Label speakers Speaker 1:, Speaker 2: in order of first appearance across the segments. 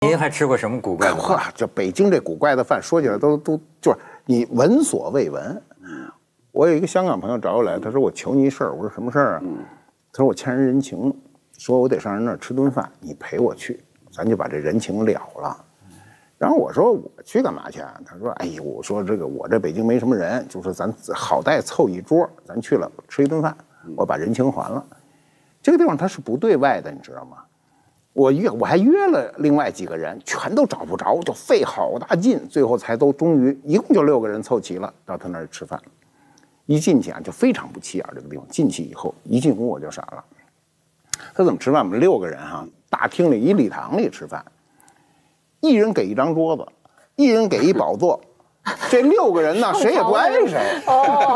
Speaker 1: 您还吃过什么古怪的饭？
Speaker 2: 哇，这北京这古怪的饭说起来都都就是你闻所未闻。我有一个香港朋友找我来，他说我求你一事儿，我说什么事儿啊？他说我欠人人情，说我得上人那儿吃顿饭，你陪我去，咱就把这人情了了。然后我说我去干嘛去啊？他说哎呦，我说这个我这北京没什么人，就说咱好歹凑一桌，咱去了吃一顿饭，我把人情还了。这个地方它是不对外的，你知道吗？我约我还约了另外几个人，全都找不着，就费好大劲，最后才都终于一共就六个人凑齐了，到他那儿吃饭。一进去啊，就非常不起眼这个地方。进去以后，一进屋我就傻了。他怎么吃饭？我们六个人哈，大厅里一礼堂里吃饭，一人给一张桌子，一人给一宝座。这六个人呢，谁也不挨谁，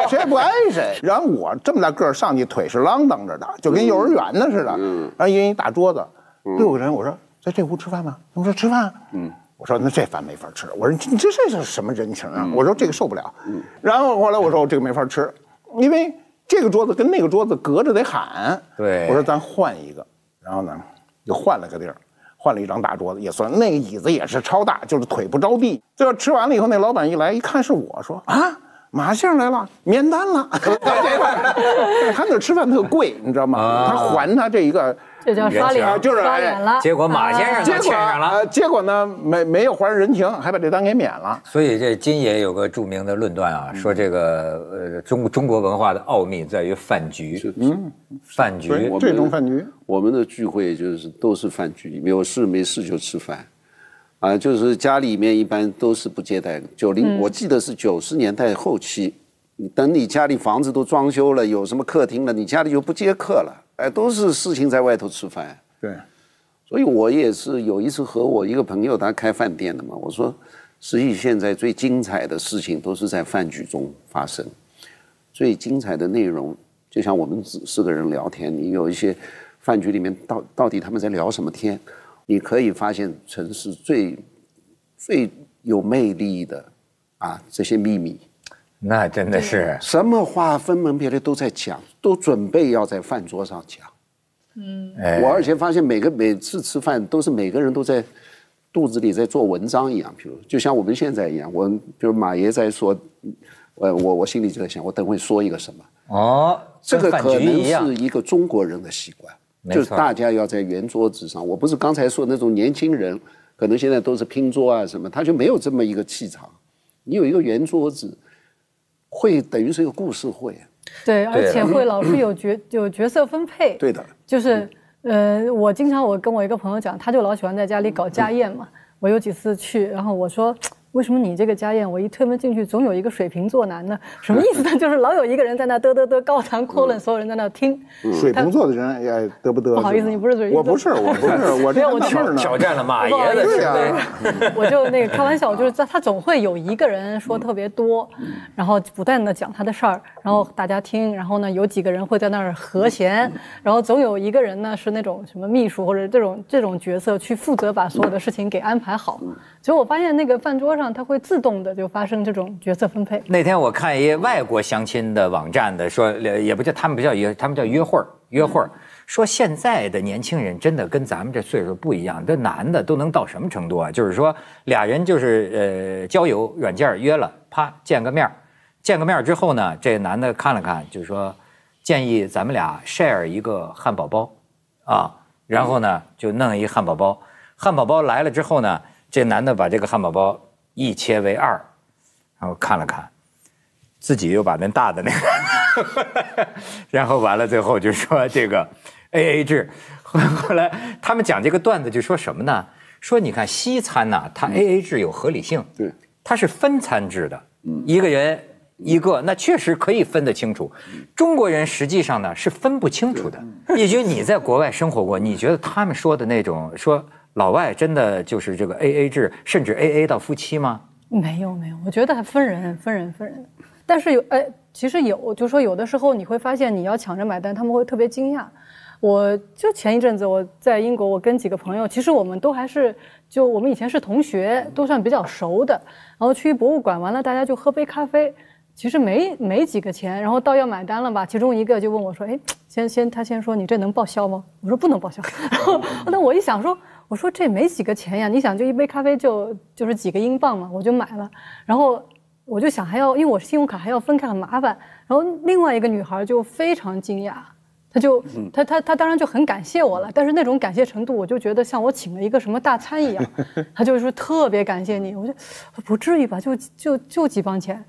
Speaker 2: 谁也不挨谁。然后我这么大个儿上去，腿是啷当着的，就跟幼儿园的似的。然后一人一大桌子，六个人，我说在这屋吃饭吗？他们说吃饭。嗯，我说那这饭没法吃。我说你这这是什么人情啊？我说这个受不了。嗯然后后来我说我这个没法吃，因为这个桌子跟那个桌子隔着得喊。
Speaker 1: 对
Speaker 2: 我说咱换一个，然后呢，又换了个地儿，换了一张大桌子，也算那个椅子也是超大，就是腿不着地。最后吃完了以后，那老板一来一看是我说啊。马先生来了，免单了。他那吃饭特贵，你知道吗？他还他这一个，
Speaker 3: 这叫刷脸，
Speaker 2: 啊就是
Speaker 3: 刷脸了。
Speaker 1: 结果马先生
Speaker 2: 结果
Speaker 1: 就欠上了。
Speaker 2: 呃结果呢没没有还人情，还把这单给免了。
Speaker 1: 所以这金爷有个著名的论断啊，说这个呃中中国文化的奥秘在于饭局，
Speaker 2: 嗯，
Speaker 1: 饭局
Speaker 2: 对，这种饭局，
Speaker 4: 我们的聚会就是都是饭局，有事没事就吃饭，啊，就是家里面一般都是不接待。九零、我记得是九十年代后期，等你家里房子都装修了，有什么客厅了，你家里就不接客了，哎，都是事情在外头吃饭。
Speaker 2: 对，
Speaker 4: 所以我也是有一次和我一个朋友，他开饭店的嘛，我说，实际现在最精彩的事情都是在饭局中发生，最精彩的内容，就像我们四四个人聊天，你有一些饭局里面到到底他们在聊什么天，你可以发现城市最最有魅力的啊这些秘密，
Speaker 1: 那真的是
Speaker 4: 什么话分门别类都在讲，都准备要在饭桌上讲。
Speaker 1: 嗯
Speaker 4: 我而且发现每个每次吃饭都是每个人都在肚子里在做文章一样，比如就像我们现在一样，我比如马爷在说，呃，我我心里就在想，我等会说一个什么，
Speaker 1: 哦，
Speaker 4: 这个可能是一个中国人的习惯，就是大家要在圆桌子上。我不是刚才说那种年轻人，可能现在都是拼桌啊什么，他就没有这么一个气场。你有一个圆桌子，会等于是一个故事会。
Speaker 3: 对，而且会老是有角有角色分配。
Speaker 2: 对的，
Speaker 3: 就是呃，我经常我跟我一个朋友讲，他就老喜欢在家里搞家宴嘛。我有几次去，然后我说。为什么你这个家宴，我一推门进去，总有一个水瓶座男呢？什么意思呢？就是老有一个人在那嘚嘚嘚高谈阔论，所有人在那听。
Speaker 2: 水瓶座的人也得不得？
Speaker 3: 不好意思，你不是水瓶座，
Speaker 2: 我不是，我不是，我
Speaker 3: 没有我
Speaker 2: 这呢。
Speaker 1: 挑战了马爷的
Speaker 2: 对
Speaker 1: 呀。
Speaker 3: 我就那个开玩笑，就是在他总会有一个人说特别多，然后不断的讲他的事儿，然后大家听，然后呢有几个人会在那儿和弦，然后总有一个人呢是那种什么秘书或者这种这种角色去负责把所有的事情给安排好。所以我发现那个饭桌上他会自动的就发生这种角色分配。
Speaker 1: 那天我看一外国相亲的网站的说，也不叫他们不叫约，他们叫约会儿约会儿。说现在的年轻人真的跟咱们这岁数不一样，这男的都能到什么程度啊？就是说俩人就是呃交友软件约了，啪见个面儿，见个面之后呢，这男的看了看，就是说建议咱们俩 share 一个汉堡包，啊，然后呢就弄一汉堡包，汉堡包来了之后呢，这男的把这个汉堡包一切为二，然后看了看，自己又把那大的那个，然后完了最后就说这个 A A 制。后来他们讲这个段子就说什么呢？说你看西餐呐、它 A A 制有合理性，
Speaker 4: 对，
Speaker 1: 它是分餐制的，一个人一个，那确实可以分得清楚。中国人实际上呢是分不清楚的。也就你在国外生活过，你觉得他们说的那种说老外真的就是这个 A A 制，甚至 A A 到夫妻吗？
Speaker 3: 没有没有，我觉得还分人分人分人，但是有哎，其实有，就说有的时候你会发现你要抢着买单，他们会特别惊讶。我就前一阵子我在英国，我跟几个朋友，其实我们都还是就我们以前是同学，都算比较熟的。然后去博物馆完了，大家就喝杯咖啡，其实没没几个钱，然后到要买单了吧，其中一个就问我说：“哎，先先他先说你这能报销吗？”我说不能报销。然后那我一想说。我说这没几个钱呀，你想就一杯咖啡就就是几个英镑嘛，我就买了。然后我就想还要，因为我信用卡还要分开很麻烦。然后另外一个女孩就非常惊讶，她就她她她当然就很感谢我了，但是那种感谢程度，我就觉得像我请了一个什么大餐一样。她就是说特别感谢你，我就不至于吧，就就就几磅钱。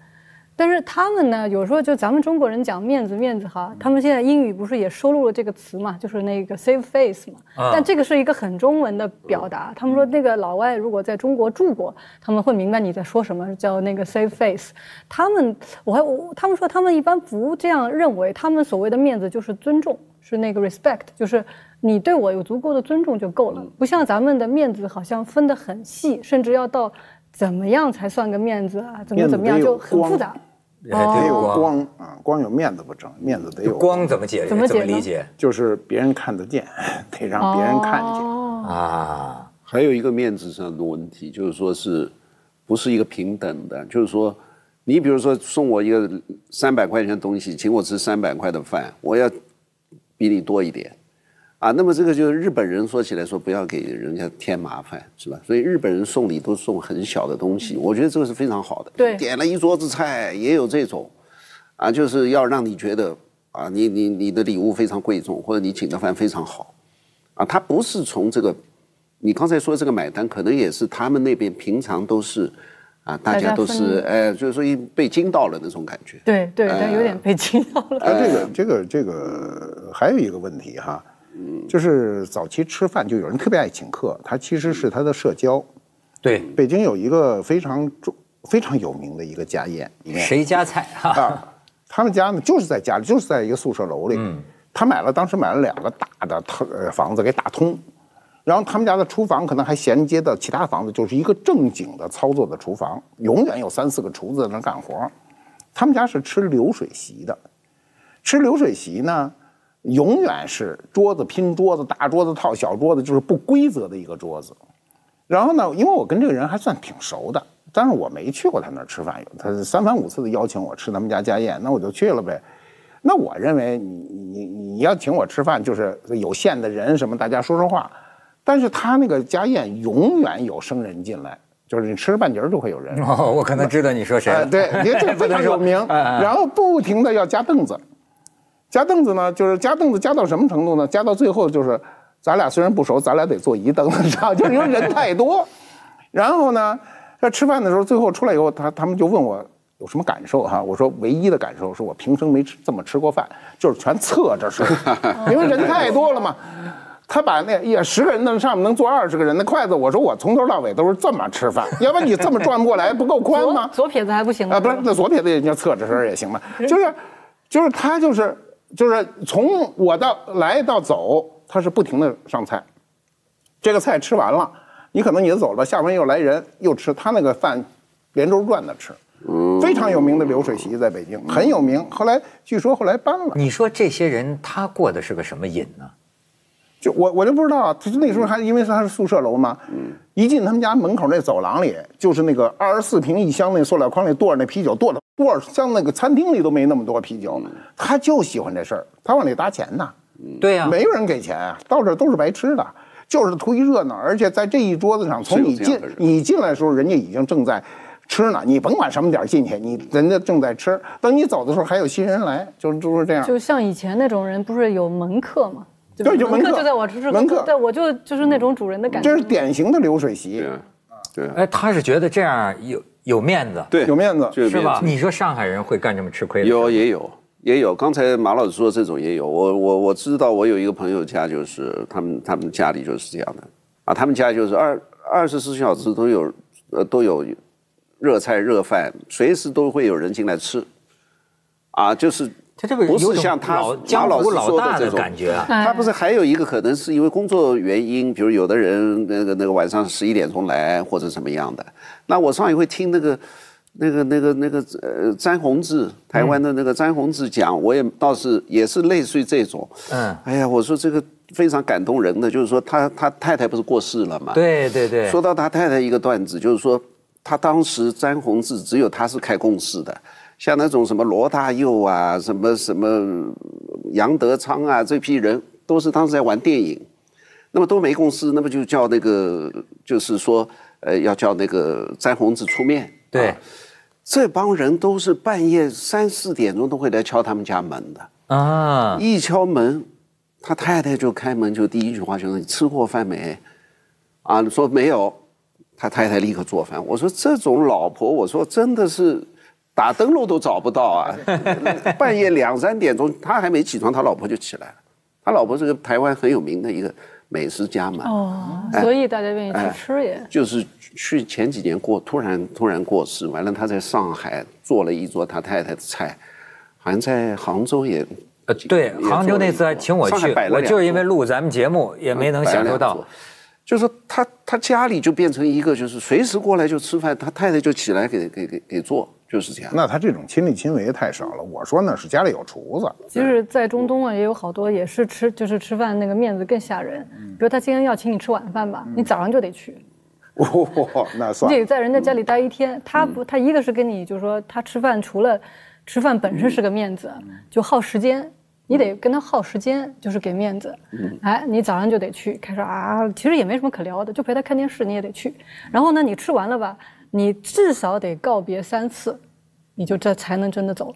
Speaker 3: 但是他们呢，有时候就咱们中国人讲面子面子哈，他们现在英语不是也收录了这个词嘛，就是那个 save face 嘛。但这个是一个很中文的表达。他们说那个老外如果在中国住过，他们会明白你在说什么，叫那个 save face。他们我还我他们说他们一般不这样认为，他们所谓的面子就是尊重，是那个 respect，就是你对我有足够的尊重就够了，不像咱们的面子好像分得很细，甚至要到怎么样才算个面子啊，怎么怎么样就很复杂。
Speaker 2: 得有光啊，光有面子不成，面子得有
Speaker 1: 光怎么解？
Speaker 3: 怎么
Speaker 1: 理解？
Speaker 2: 就是别人看得见，得让别人看见
Speaker 1: 啊。
Speaker 4: 还有一个面子上的问题，就是说是不是一个平等的？就是说，你比如说送我一个三百块钱的东西，请我吃三百块的饭，我要比你多一点。啊，那么这个就是日本人说起来说不要给人家添麻烦，是吧？所以日本人送礼都送很小的东西，我觉得这个是非常好的。
Speaker 3: 对，
Speaker 4: 点了一桌子菜也有这种，啊，就是要让你觉得啊，你你你的礼物非常贵重，或者你请的饭非常好，啊，他不是从这个，你刚才说这个买单，可能也是他们那边平常都是，啊，大家都是哎，就是说被惊到了那种感觉。
Speaker 3: 对对，但有点被惊到了。
Speaker 2: 啊，这个这个这个还有一个问题哈。就是早期吃饭就有人特别爱请客，他其实是他的社交。
Speaker 1: 对，
Speaker 2: 北京有一个非常重、非常有名的一个家宴，
Speaker 1: 谁家菜 啊？
Speaker 2: 他们家呢就是在家里，就是在一个宿舍楼里。嗯，他买了，当时买了两个大的呃房子给打通，然后他们家的厨房可能还衔接到其他房子，就是一个正经的操作的厨房，永远有三四个厨子在那干活。他们家是吃流水席的，吃流水席呢。永远是桌子拼桌子，大桌子套小桌子，就是不规则的一个桌子。然后呢，因为我跟这个人还算挺熟的，但是我没去过他那儿吃饭，他三番五次的邀请我吃他们家家宴，那我就去了呗。那我认为你你你要请我吃饭，就是有限的人什么，大家说说话。但是他那个家宴永远有生人进来，就是你吃半截就会有人。
Speaker 1: 哦，我可能知道你说谁。
Speaker 2: 对，你这非常有名。然后不停的要加凳子。加凳子呢，就是加凳子加到什么程度呢？加到最后就是，咱俩虽然不熟，咱俩得坐一凳子上，就是因为人太多。然后呢，在吃饭的时候，最后出来以后，他他们就问我有什么感受哈？我说唯一的感受是我平生没吃这么吃过饭，就是全侧着吃，因为人太多了嘛。他把那也十个人的上面能坐二十个人的筷子，我说我从头到尾都是这么吃饭，要不然你这么转不过来，不够宽吗？
Speaker 3: 左撇子还不行啊？
Speaker 2: 不是，那左撇子也叫侧着身也行嘛？就是，就是他就是。就是从我到来到走，他是不停的上菜，这个菜吃完了，你可能你就走了，下边又来人又吃，他那个饭连轴转的吃，非常有名的流水席在北京很有名。后来据说后来搬了。
Speaker 1: 你说这些人他过的是个什么瘾呢？
Speaker 2: 就我我就不知道，他那时候还因为他是宿舍楼嘛，一进他们家门口那走廊里，就是那个二十四瓶一箱那塑料筐里垛着那啤酒，垛着垛着，像那个餐厅里都没那么多啤酒。他就喜欢这事儿，他往里搭钱呢。
Speaker 1: 对呀，
Speaker 2: 没有人给钱啊，到这都是白吃的，就是图一热闹。而且在这一桌子上，从你进你进来的时候，人家已经正在吃呢。你甭管什么点进去，你人家正在吃。等你走的时候，还有新人来，就是就是这样。
Speaker 3: 就像以前那种人，不是有门客吗？
Speaker 2: 对，就门客
Speaker 3: 就在我这，门客对我就就是那种主人的感
Speaker 2: 觉。这是典型的流水席，
Speaker 4: 对，
Speaker 1: 哎，他是觉得这样有有面子，
Speaker 4: 对，
Speaker 2: 有面子，
Speaker 1: 是吧？你说上海人会干这么吃亏的？
Speaker 4: 有，也有，也有。刚才马老师说这种也有，我我我知道，我有一个朋友家就是他们他们家里就是这样的啊，他们家就是二二十四小时都有呃都有热菜热饭，随时都会有人进来吃，啊，就是。
Speaker 1: 他这个
Speaker 4: 不是像他
Speaker 1: 江湖老大
Speaker 4: 的
Speaker 1: 感觉啊，
Speaker 4: 他不是还有一个可能是因为工作原因，比如有的人那个那个晚上十一点钟来或者什么样的。那我上一回听那个那个那个那个呃詹宏志台湾的那个詹宏志讲，我也倒是也是类似于这种。嗯，哎呀，我说这个非常感动人的，就是说他他太太不是过世了嘛？
Speaker 1: 对对对。
Speaker 4: 说到他太太一个段子，就是说他当时詹宏志只有他是开公司的。像那种什么罗大佑啊，什么什么杨德昌啊，这批人都是当时在玩电影，那么都没公司，那么就叫那个，就是说，呃，要叫那个詹宏志出面。
Speaker 1: 对
Speaker 4: 啊这帮人都是半夜三四点钟都会来敲他们家门的，
Speaker 1: 啊，
Speaker 4: 一敲门，他太太就开门，就第一句话就说：“你吃过饭没？”啊，说没有，他太太立刻做饭。我说这种老婆，我说真的是打灯笼都找不到啊！半夜两三点钟，他还没起床，他老婆就起来了。他老婆是个台湾很有名的一个美食家嘛，
Speaker 3: 哦，所以大家愿意去吃也。
Speaker 4: 就是去前几年过，突然突然过世，完了他在上海做了一桌他太太的菜，好像在杭州也
Speaker 1: 呃，对，杭州那次还请我去
Speaker 4: 摆，了两
Speaker 1: 我就是因为录咱们节目也没能享受到。
Speaker 4: 就是说他他家里就变成一个，就是随时过来就吃饭，他太太就起来给给给给做，就是这样。
Speaker 2: 那他这种亲力亲为太少了。我说呢是家里有厨子，
Speaker 3: 其实，在中东啊，也有好多也是吃，就是吃饭那个面子更吓人。比如他今天要请你吃晚饭吧，你早上就得去，
Speaker 2: 哦，那算了。
Speaker 3: 你得在人家家里待一天。他不，他一个是跟你就是说，他吃饭除了吃饭本身是个面子，就耗时间，你得跟他耗时间，就是给面子。哎，你早上就得去，开始啊，其实也没什么可聊的，就陪他看电视，你也得去。然后呢，你吃完了吧，你至少得告别三次，你就这才能真的走。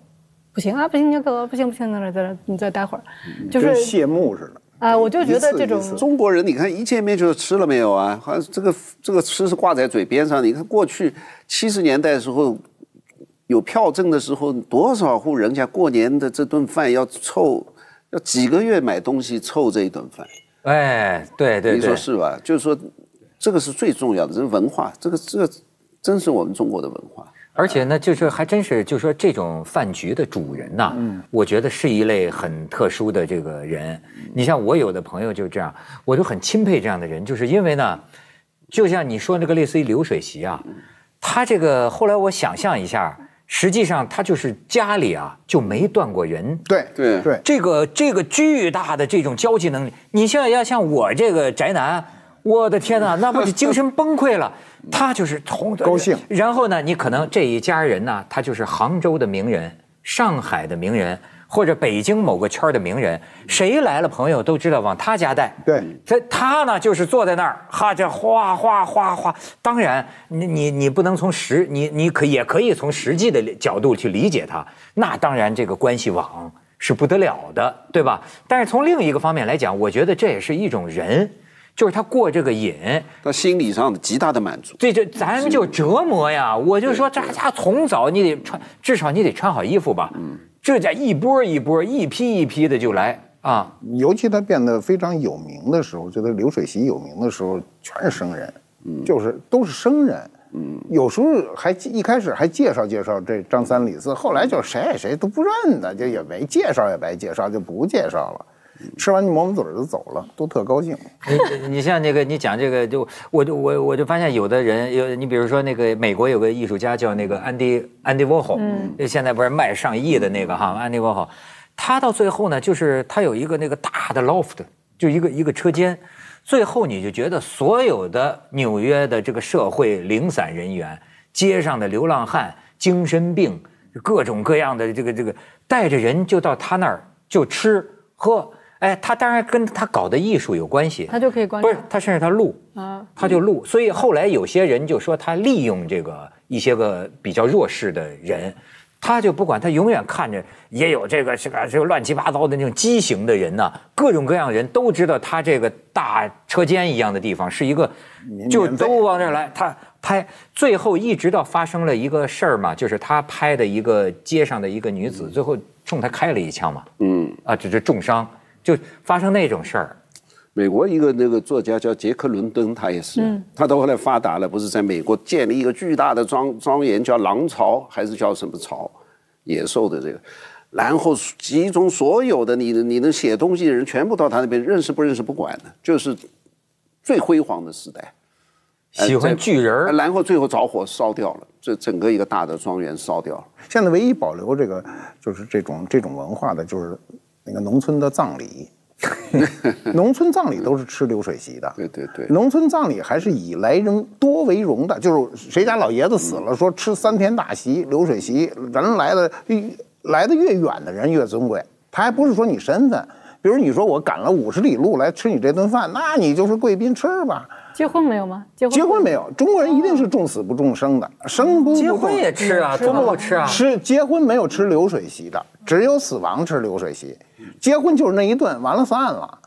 Speaker 3: 不行啊，不行，你可不行不行，那在这你再待会儿，就是
Speaker 2: 跟谢幕似的。
Speaker 3: 啊，我就觉得这种
Speaker 4: 中国人，你看一见面就是吃了没有啊？好像这个这个吃是挂在嘴边上。你看过去七十年代的时候，有票证的时候，多少户人家过年的这顿饭要凑，要几个月买东西凑这一顿饭，
Speaker 1: 哎，对对对
Speaker 4: 你说，是吧？就是说，这个是最重要的，这是文化，这个这个真是我们中国的文化。
Speaker 1: 而且呢，就是还真是，就是说这种饭局的主人呐，我觉得是一类很特殊的这个人。你像我有的朋友就这样，我就很钦佩这样的人，就是因为呢，就像你说那个类似于流水席啊，他这个后来我想象一下，实际上他就是家里啊就没断过人。
Speaker 2: 对
Speaker 4: 对
Speaker 2: 对，
Speaker 1: 这个这个巨大的这种交际能力，你现在要像我这个宅男，我的天哪，那不是精神崩溃了？他就是从
Speaker 2: 高兴
Speaker 1: 然后呢，你可能这一家人呢，他就是杭州的名人、上海的名人，或者北京某个圈儿的名人，谁来了朋友都知道往他家带。
Speaker 2: 对
Speaker 1: 这他呢，就是坐在那儿，哈，这哗哗哗哗。当然，你你你不能从实，你你可也可以从实际的角度去理解他。那当然，这个关系网是不得了的，对吧？但是从另一个方面来讲，我觉得这也是一种人，就是他过这个瘾，
Speaker 4: 他心理上的极大的满足。
Speaker 1: 这这咱就折磨呀！我就说这家从早你得穿，至少你得穿好衣服吧。嗯，这家一波一波、一批一批的就来啊。
Speaker 2: 尤其他变得非常有名的时候，就他流水席有名的时候，全是生人，嗯就是都是生人。嗯，有时候还一开始还介绍介绍这张三李四，后来就谁爱谁都不认得，就也没介绍也白介绍，就不介绍了。吃完就抹抹嘴儿就走了，都特高兴。
Speaker 1: 你你像那个你讲这个，就我就我我就发现有的人有你比如说那个美国有个艺术家叫那个安迪安迪沃霍，嗯，现在不是卖上亿的那个哈安迪沃霍，他到最后呢，就是他有一个那个大的 loft，就一个一个车间，最后你就觉得所有的纽约的这个社会零散人员、街上的流浪汉、精神病，各种各样的这个这个带着人就到他那儿就吃喝。哎，他当然跟他搞的艺术有关系，
Speaker 3: 他就可以观察。
Speaker 1: 不是他甚至他录，
Speaker 3: 啊，
Speaker 1: 他就录，所以后来有些人就说他利用这个一些个比较弱势的人，他就不管，他永远看着也有这个这个这个乱七八糟的那种畸形的人呐、各种各样人都知道他这个大车间一样的地方是一个，就都往这儿来，他拍，最后一直到发生了一个事儿嘛，就是他拍的一个街上的一个女子，最后冲他开了一枪嘛，
Speaker 4: 嗯，
Speaker 1: 啊，这是重伤，就发生那种事儿。
Speaker 4: 美国一个那个作家叫杰克伦敦，他也是，他到后来发达了，不是在美国建立一个巨大的庄庄园，叫狼巢还是叫什么巢？野兽的这个，然后集中所有的你你能写东西的人，全部到他那边，认识不认识不管的，就是最辉煌的时代。呃
Speaker 1: 喜欢巨人儿
Speaker 4: 然后最后着火烧掉了，这整个一个大的庄园烧掉了。
Speaker 2: 现在唯一保留这个就是这种这种文化的，就是那个农村的葬礼。农村葬礼都是吃流水席的，
Speaker 4: 对对对
Speaker 2: 农村葬礼还是以来人多为荣的，就是谁家老爷子死了，说吃三天大席流水席，人来的来的越远的人越尊贵。他还不是说你身份，比如你说我赶了五十里路来吃你这顿饭，那你就是贵宾吃吧。
Speaker 3: 结婚没有吗？结婚
Speaker 2: 结婚没有？中国人一定是重死不重生的，生不
Speaker 1: 结婚也吃啊，怎么不吃啊？
Speaker 2: 吃结婚没有吃流水席的，只有死亡吃流水席。结婚就是那一顿，完了散了。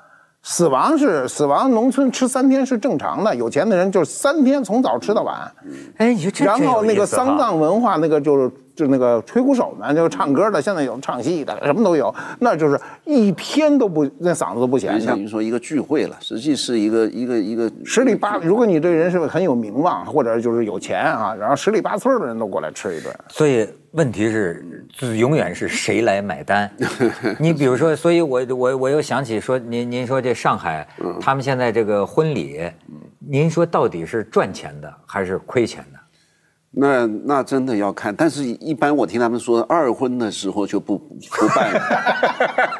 Speaker 2: 死亡是死亡，农村吃三天是正常的，有钱的人就是三天从早吃到晚。
Speaker 1: 哎，你说这
Speaker 2: 然后那个丧葬文化，那个就是就那个吹鼓手们，就是唱歌的，现在有唱戏的，什么都有，那就是一天都不那嗓子都不闲的。
Speaker 4: 等于说一个聚会了，实际是一个一个一个
Speaker 2: 十里八，如果你这人是很有名望，或者就是有钱啊，然后十里八村的人都过来吃一顿。
Speaker 1: 所以问题是，就永远是谁来买单？你比如说，所以我我我又想起说，您您说这上海，他们现在这个婚礼，您说到底是赚钱的还是亏钱的？
Speaker 4: 那那真的要看，但是一般我听他们说，二婚的时候就不不办了，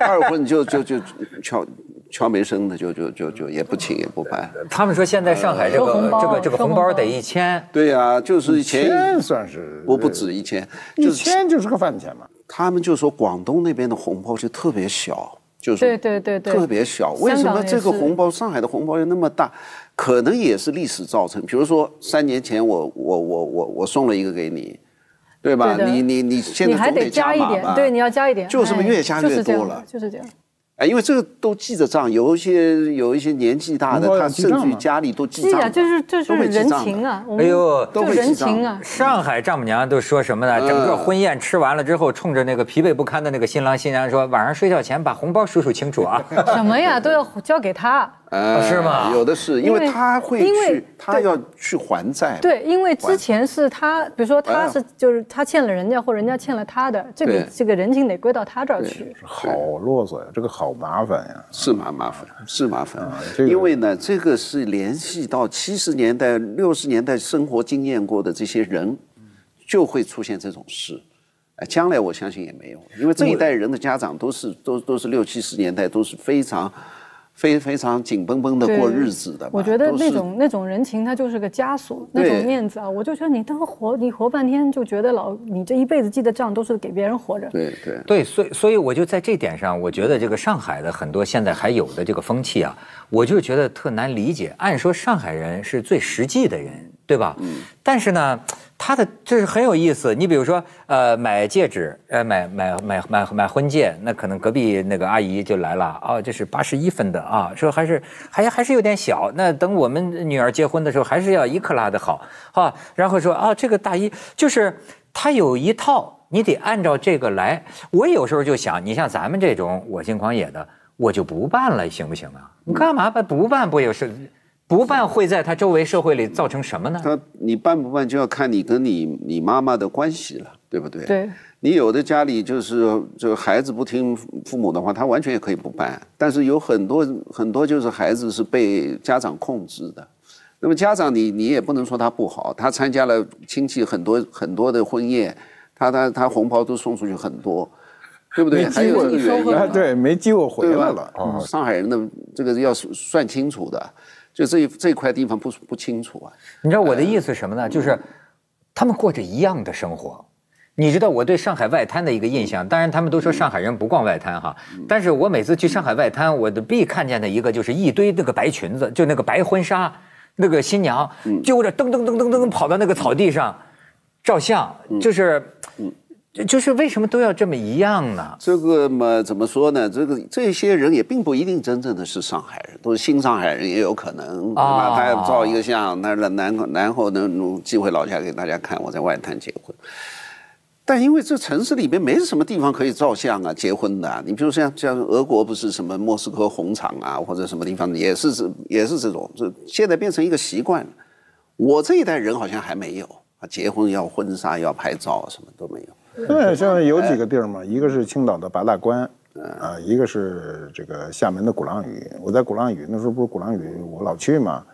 Speaker 4: 二婚就就就敲敲没声的就就就就也不请也不办。
Speaker 1: 他们说现在上海这个这个这个
Speaker 3: 红包
Speaker 1: 得一千，
Speaker 4: 对呀、就是一
Speaker 2: 千算是
Speaker 4: 不不止一千，
Speaker 2: 一
Speaker 4: 就是
Speaker 2: 千就是个饭钱嘛。
Speaker 4: 他们就说广东那边的红包就特别小，就是
Speaker 3: 对对对对
Speaker 4: 特别小。为什么这个红包上海的红包又那么大？可能也是历史造成。比如说三年前我我我我我送了一个给你，对吧？
Speaker 3: 对
Speaker 4: 你你你现在
Speaker 3: 你还得
Speaker 4: 加
Speaker 3: 加一点
Speaker 4: 吧，
Speaker 3: 对，你要加一点，
Speaker 4: 就是不是
Speaker 3: 哎
Speaker 4: 越加
Speaker 3: 就是这样
Speaker 4: 越多了
Speaker 3: 就是这样。
Speaker 4: 哎，因为这个都记着账，有一些有一些年纪大的他甚至于家里都记
Speaker 3: 记啊，就是就是人情啊，
Speaker 1: 哎呦
Speaker 3: 都人
Speaker 4: 都会记账
Speaker 3: 情啊。
Speaker 1: 上海丈母娘都说什么呢？整个婚宴吃完了之后，冲着那个疲惫不堪的那个新郎新娘说：“晚上睡觉前把红包数数清楚啊。
Speaker 3: 什么呀，都要交给他。
Speaker 4: 哎
Speaker 1: 是吗
Speaker 4: 有的是，因
Speaker 3: 因为
Speaker 4: 为他会
Speaker 3: 因为
Speaker 4: 去，他要去还债。
Speaker 3: 对，因为之前是他，比如说他
Speaker 4: 哎
Speaker 3: 是就是他欠了人家，或人家欠了他的，这个这个人情得归到他这儿去。
Speaker 2: 好啰嗦呀，这个好麻烦呀。
Speaker 4: 是蛮麻烦，是麻烦，
Speaker 2: 这个
Speaker 4: 因为呢，这个是联系到七十年代、六十年代生活经验过的这些人，就会出现这种事。哎，将来我相信也没有，因为这一代人的家长都是都都是六七十年代都是非常非非常紧绷绷的过日子的。
Speaker 3: 我觉得那种那种人情，它就是个枷锁，那种面子啊，我就觉得你当活你活半天，就觉得老你这一辈子记的账都是给别人活着。
Speaker 4: 对对”
Speaker 1: 对，所以所以我就在这点上，我觉得这个上海的很多现在还有的这个风气啊，我就觉得特难理解。按说上海人是最实际的人，对吧？嗯。但是呢，他的这是很有意思。你比如说，呃，买戒指，呃，买买买买买婚戒，那可能隔壁那个阿姨就来了，哦，这是八十一分的啊，说还是还还是有点小。那等我们女儿结婚的时候，还是要一克拉的好啊。然后说啊，这个大衣就是它有一套，你得按照这个来。我有时候就想，你像咱们这种我心狂野的，我就不办了，行不行啊？你干嘛办？不办不也是？不办会在他周围社会里造成什么呢？
Speaker 4: 他你办不办就要看你跟你你妈妈的关系了，对不对？
Speaker 3: 对，
Speaker 4: 你有的家里就是这个孩子不听父母的话，他完全也可以不办。但是有很多很多就是孩子是被家长控制的。那么家长你你也不能说他不好，他参加了亲戚很多很多的婚宴，他他他红包都送出去很多，对不对？还有这个原因
Speaker 2: 啊，对，没机会回来了。？
Speaker 4: 哦，上海人的这个要算清楚的，就这一这块地方不不清楚啊。
Speaker 1: 你知道我的意思是什么呢？就是他们过着一样的生活。你知道我对上海外滩的一个印象，当然他们都说上海人不逛外滩哈，但是我每次去上海外滩，我的必看见的一个就是一堆那个白裙子，就那个白婚纱，那个新娘揪着噔噔噔噔噔跑到那个草地上照相，就是，就就是为什么都要这么一样呢？
Speaker 4: 这个嘛，怎么说呢？这个这些人也并不一定真正的是上海人，都是新上海人也有可能，啊？
Speaker 1: 哦
Speaker 4: 他要照一个相，那然然然后呢，寄回老家给大家看，我在外滩结婚。但因为这城市里面没什么地方可以照相啊，结婚的、啊。你比如像像俄国不是什么莫斯科红场啊，或者什么地方也是这也是这种，这现在变成一个习惯了。我这一代人好像还没有啊，结婚要婚纱要拍照，什么都没有。
Speaker 2: 对，现在有几个地儿嘛，一个是青岛的八大关，啊，一个是这个厦门的鼓浪屿。我在鼓浪屿那时候不是鼓浪屿，我老去嘛，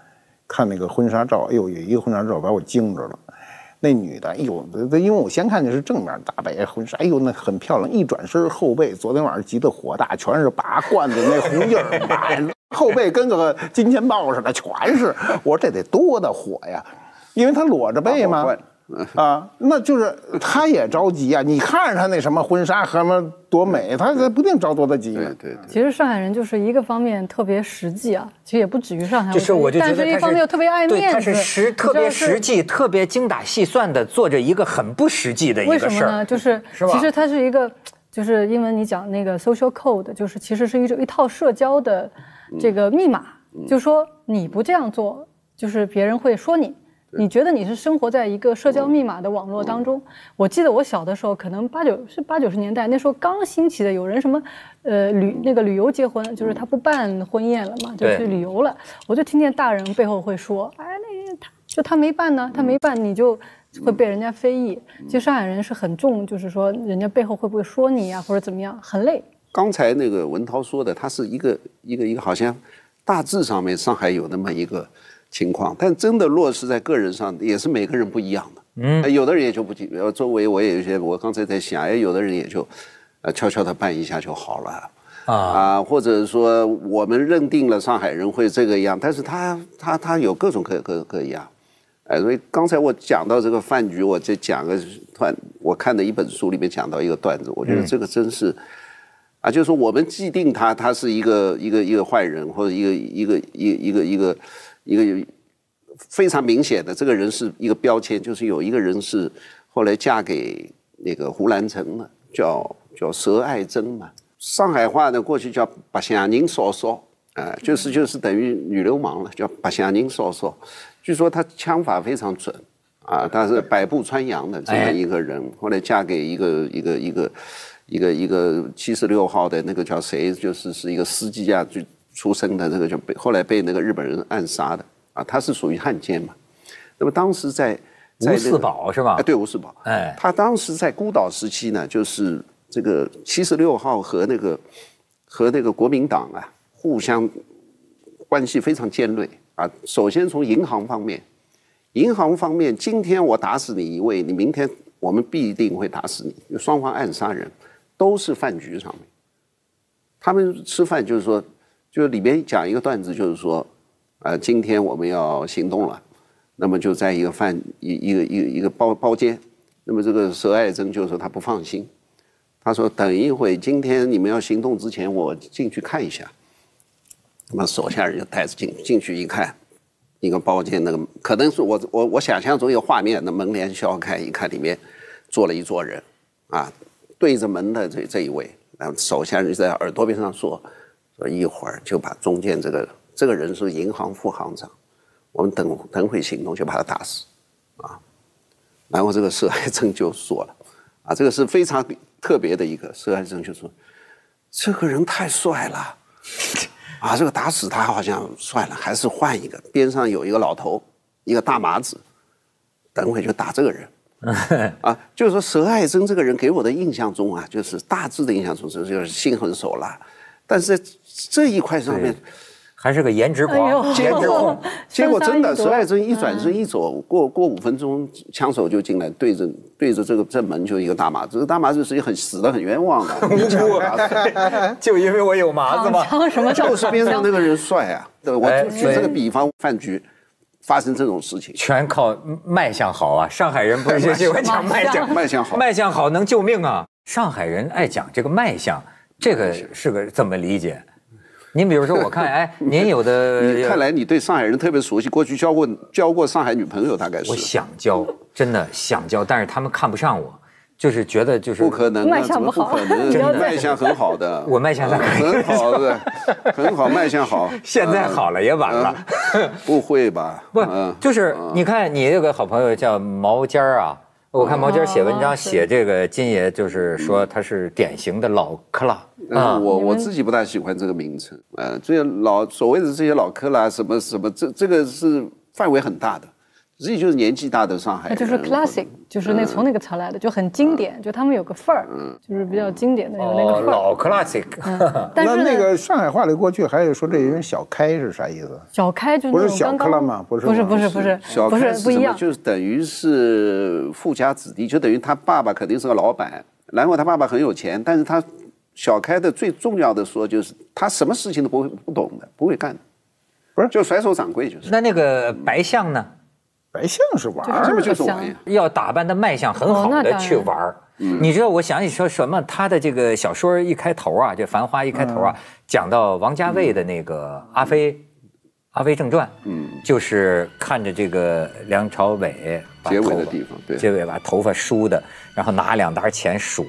Speaker 2: 看那个婚纱照，哎呦，有一个婚纱照把我惊着了。那女的，哎呦，这因为我先看见是正面大白婚纱，哎呦，那很漂亮。一转身后背，昨天晚上急得火大，全是拔罐子那红印儿，后背跟个金钱豹似的，全是。我说这得多大火呀！因为她裸着背嘛 啊，那就是他也着急啊！你看着他那什么婚纱和什么多美，他他不定着多大急呢。
Speaker 4: 对对对。
Speaker 3: 其实上海人就是一个方面特别实际啊，其实也不止于上海，
Speaker 1: 就是我就觉得
Speaker 3: 但是一方面又特别爱，面子，
Speaker 1: 他是实特别实际、特别精打细算的做着一个很不实际的一个事儿。
Speaker 3: 什么呢？就是
Speaker 1: 是
Speaker 3: 其实它是一个，就是英文你讲那个 social code，就是其实是一种一套社交的这个密码，就说你不这样做，就是别人会说你。你觉得你是生活在一个社交密码的网络当中？我记得我小的时候，可能八九是八九十年代，那时候刚兴起的，有人什么，呃，旅那个旅游结婚，就是他不办婚宴了嘛，就去旅游了。我就听见大人背后会说，哎，那他就他没办呢，他没办，你就会被人家非议。其实上海人是很重，就是说人家背后会不会说你呀、或者怎么样，很累。
Speaker 4: 刚才那个文涛说的，他是一个一个一个好像大致上面上海有那么一个情况，但真的落实在个人上，也是每个人不一样的。嗯，有的人也就不记，呃，周围我也有些，我刚才在想，哎，有的人也就，呃，悄悄的办一下就好了。
Speaker 1: 啊，
Speaker 4: 啊，或者说我们认定了上海人会这个样，但是他他他有各种各各各样，哎，所以刚才我讲到这个饭局，我就讲个段，我看的一本书里面讲到一个段子，我觉得这个真是，啊，就是说我们既定他他是一个一个一个坏人，或者一个一个一一个一个一个非常明显的这个人是一个标签，就是有一个人是后来嫁给那个胡兰成了，叫叫佘爱珍嘛。上海话呢，过去叫白相人嫂嫂，啊、就是就是等于女流氓了，叫白相人嫂嫂。据说她枪法非常准，啊，她是百步穿杨的这么一个人。后来嫁给一个一个一个一个一个七十六号的那个叫谁，就是是一个司机啊，就出生的那个就被后来被那个日本人暗杀的啊，他是属于汉奸嘛。那么当时在
Speaker 1: 吴四宝是吧
Speaker 4: 哎，对，吴四宝。
Speaker 1: 哎
Speaker 4: 他当时在孤岛时期呢，就是这个七十六号和那个和那个国民党啊，互相关系非常尖锐啊。首先从银行方面，银行方面，今天我打死你一位，你明天我们必定会打死你。双方暗杀人，都是饭局上面。他们吃饭就是说，就是里面讲一个段子，就是说，呃，今天我们要行动了，那么就在一个饭一一个一个一个包包间，那么这个佘爱珍就说她不放心，她说等一会，今天你们要行动之前，我进去看一下。那么手下人就带着进进去一看，一个包间，那个可能是我我我想象中一个画面，那门帘削开，一看里面坐了一桌人，啊，对着门的这这一位，然后手下人在耳朵边上说，说一会儿就把中间这个这个人是银行副行长，我们等等会行动就把他打死，啊，然后这个佘爱珍就说了，啊，这个是非常特别的一个，佘爱珍就说，这个人太帅了。啊，这个打死他好像算了，还是换一个。边上有一个老头，一个大麻子，等会就打这个人。啊，就是说佘爱珍这个人给我的印象中啊，就是大致的印象中是就是心狠手辣，但是在这一块上面，
Speaker 1: 还是个颜值狂，颜值控。
Speaker 4: 结果真的
Speaker 3: 生杀予夺
Speaker 4: 佘爱珍一转身一走，过过五分钟，枪手就进来，对着对着这个正门就一个大麻子，这个大麻子实际很死的很冤枉的。
Speaker 1: 就因为我有麻子
Speaker 3: 躺
Speaker 1: 吗？
Speaker 3: 枪什么，
Speaker 4: 就是边上那个人帅啊，对，我
Speaker 1: 哎
Speaker 4: 就举这个比方，饭局发生这种事情，
Speaker 1: 全靠卖相好啊！上海人不是就喜欢讲卖相，
Speaker 4: 卖相好
Speaker 1: 卖相好能救命啊！上海人爱讲这个卖相，这个是个怎么理解？您比如说，我看，哎，您有的
Speaker 4: 你看来你对上海人特别熟悉，过去交过交过上海女朋友，大概是我
Speaker 1: 想交，真的想交，但是他们看不上我，就是觉得就是
Speaker 4: 不可能
Speaker 3: 卖
Speaker 4: 啊，怎么
Speaker 3: 相不好
Speaker 4: 不可能？
Speaker 3: 真的
Speaker 4: 你卖相很好的，
Speaker 1: 我卖相
Speaker 4: 很好 的，很好，卖相好。
Speaker 1: 现在好了也晚了。
Speaker 4: 不会吧？
Speaker 1: 不
Speaker 4: 嗯，
Speaker 1: 就是你看，你有个好朋友叫毛尖儿啊，我看毛尖写文章写这个金爷，就是说他是典型的老克拉
Speaker 4: 我我自己不大喜欢这个名称，呃，这些老所谓的这些老克拉什么什么，这这个是范围很大的，实际就是年纪大的上海人，
Speaker 3: 就是 classic，就是那从那个词来的，就很经典，就他们有个范儿，就是比较经典的有那
Speaker 1: 哦，
Speaker 3: 个范儿。
Speaker 1: 老 classic，
Speaker 3: 但是
Speaker 2: 那那个上海话里过去还有说这人小开是啥意思？
Speaker 3: 小开就是
Speaker 2: 不是小
Speaker 3: 那种刚刚
Speaker 2: 克拉吗不是
Speaker 3: 不是不是不是不
Speaker 4: 小开什么
Speaker 3: 是不一样，
Speaker 4: 就是等于是富家子弟，就等于他爸爸肯定是个老板，然后他爸爸很有钱，但是他小开的最重要的说就是他什么事情都不会不懂的，不会干的，
Speaker 2: 不是
Speaker 4: 就甩手掌柜就是。
Speaker 1: 那那个白象呢？
Speaker 2: 百姓是玩
Speaker 3: 就是
Speaker 2: 儿，
Speaker 4: 这不就是玩呀？
Speaker 1: 要打扮的卖相很好的去玩儿。你知道，我想起说什么？他的这个小说一开头啊，这《繁花》一开头啊，讲到王家卫的那个《阿飞》《阿飞正传》，
Speaker 4: 嗯，
Speaker 1: 就是看着这个梁朝伟把
Speaker 4: 结尾
Speaker 1: 头发
Speaker 4: 的地方对
Speaker 1: 结尾把头发梳的，然后拿两沓钱数，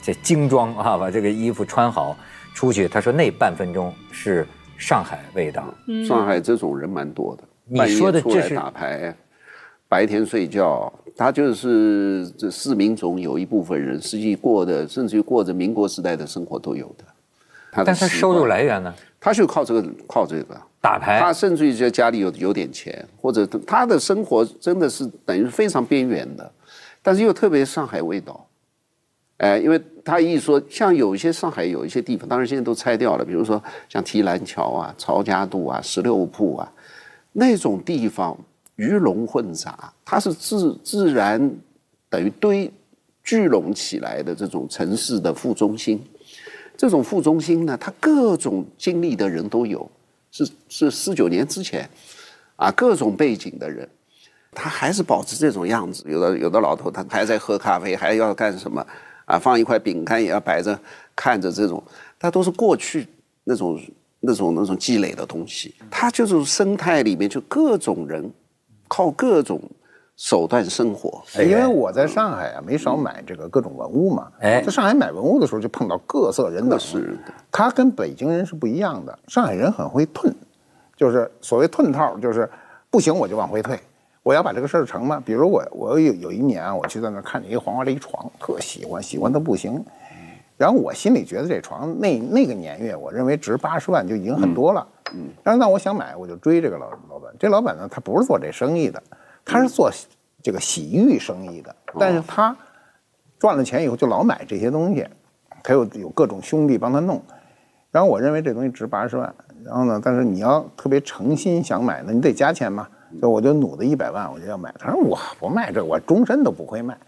Speaker 1: 这精装啊，把这个衣服穿好出去。他说那半分钟是上海味道。
Speaker 4: 上海这种人蛮多的，
Speaker 1: 你说的这是
Speaker 4: 打牌，白天睡觉，他就是这市民中有一部分人，实际过的甚至于过着民国时代的生活都有的。他的
Speaker 1: 但他收入来源呢？
Speaker 4: 他就靠这个靠这个，
Speaker 1: 打牌
Speaker 4: 他甚至于在家里有有点钱，或者他的生活真的是等于非常边缘的，但是又特别上海味道。哎，因为他一说，像有一些上海有一些地方，当然现在都拆掉了，比如说像提篮桥啊、曹家渡啊、十六铺啊，那种地方鱼龙混杂，它是自自然等于堆聚拢起来的这种城市的副中心。这种副中心呢，它各种经历的人都有，是是四九年之前，啊，各种背景的人，他还是保持这种样子。有的有的老头他还在喝咖啡，还要干什么啊？放一块饼干也要摆着看着，这种他都是过去那种那种那种积累的东西。他就是生态里面就各种人，靠各种手段生活。
Speaker 2: 因为我在上海啊，没少买这个各种文物嘛。
Speaker 1: 哎
Speaker 2: 在上海买文物的时候，就碰到各色人等。
Speaker 4: 是的，
Speaker 2: 他跟北京人是不一样的。上海人很会吞，就是所谓吞套，就是不行我就往回退，我要把这个事儿成嘛。比如我我有有一年啊，我去在那儿看见一个黄花梨床，特喜欢，喜欢的不行。然后我心里觉得这床那那个年月，我认为值八十万就已经很多了。嗯，但是那我想买，我就追这个老老板。这老板呢，他不是做这生意的，他是做这个洗浴生意的，但是他赚了钱以后就老买这些东西，他又有各种兄弟帮他弄。然后我认为这东西值八十万，然后呢，但是你要特别诚心想买呢，你得加钱嘛。所以我就努的一百万，我就要买。他说我不卖这，我终身都不会卖。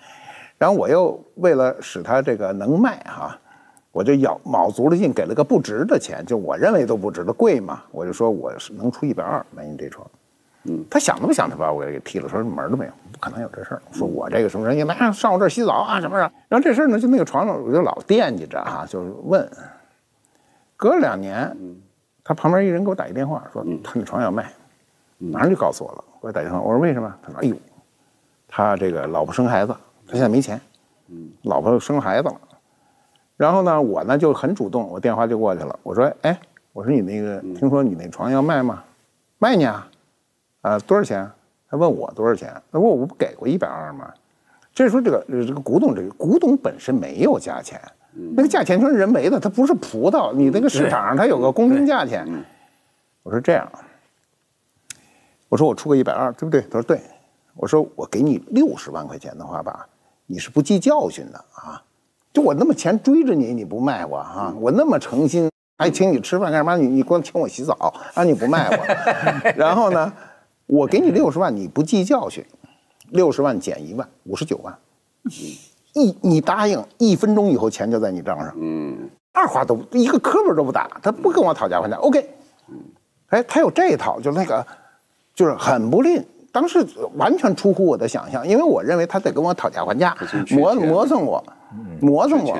Speaker 2: 然后我又为了使他这个能卖哈、我就咬卯足了劲给了个不值的钱，就我认为都不值的贵嘛，我就说我是能出一百二买你这床。嗯，他想都不想，他把我给踢了，说门都没有，不可能有这事儿。说我这个什么人也来上我这儿洗澡啊什么的。然后这事儿呢，就那个床上我就老惦记着哈、就是问。隔了两年，他旁边一人给我打一电话，说他那床要卖，马上就告诉我了。给我打电话，我说为什么？他说哎呦，他这个老婆生孩子，他现在没钱，老婆生孩子了。然后呢，我呢就很主动，我电话就过去了。我说，哎，我说你那个，听说你那床要卖吗？卖你啊？啊，多少钱？他问我多少钱？那我我不给过一百二吗？这时候这个呃这个古董这个古董本身没有价钱，那个价钱全是人为的，它不是葡萄，你那个市场上它有个公平价钱。我说这样，我说我出个一百二，对不对？他说对。我说我给你六十万块钱的话吧，你是不记教训的啊！就我那么钱追着你，你不卖我啊？我那么诚心，还请你吃饭干嘛？你你光请我洗澡啊？你不卖我？然后呢，我给你六十万，你不计教训，六十万减一万，五十九万。一你答应，一分钟以后钱就在你账上。
Speaker 4: 嗯，
Speaker 2: 二话都一个磕巴都不打，他不跟我讨价还价。OK，哎，他有这一套，就那个，就是很不吝。当时完全出乎我的想象，因为我认为他在跟我讨价还价，磨磨蹭我，磨蹭我。